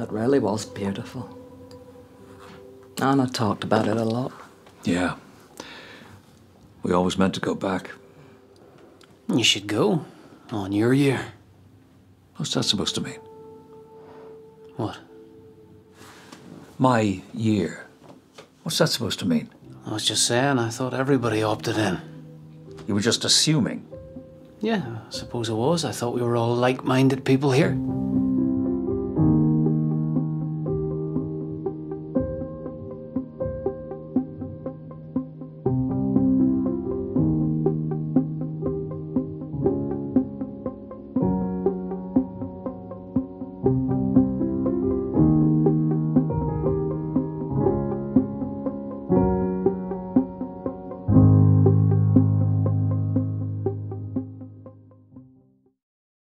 It really was beautiful. Anna talked about it a lot. Yeah. We always meant to go back. You should go. On your year. What's that supposed to mean? What? My year. What's that supposed to mean? I was just saying, I thought everybody opted in. You were just assuming. Yeah, I suppose it was. I thought we were all like minded people here.